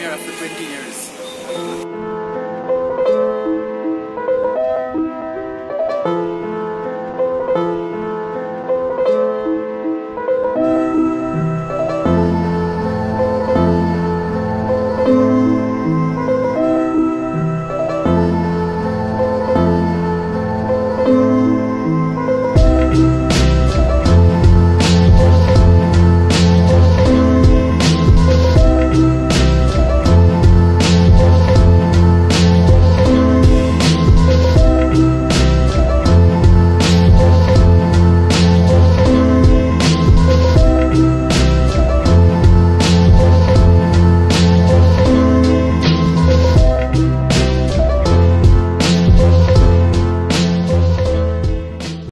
here after 20 years.